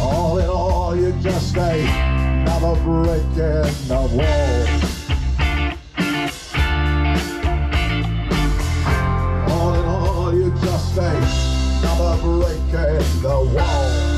All in all, you're just another brick in the wall. All in all, you just a another brick in the wall.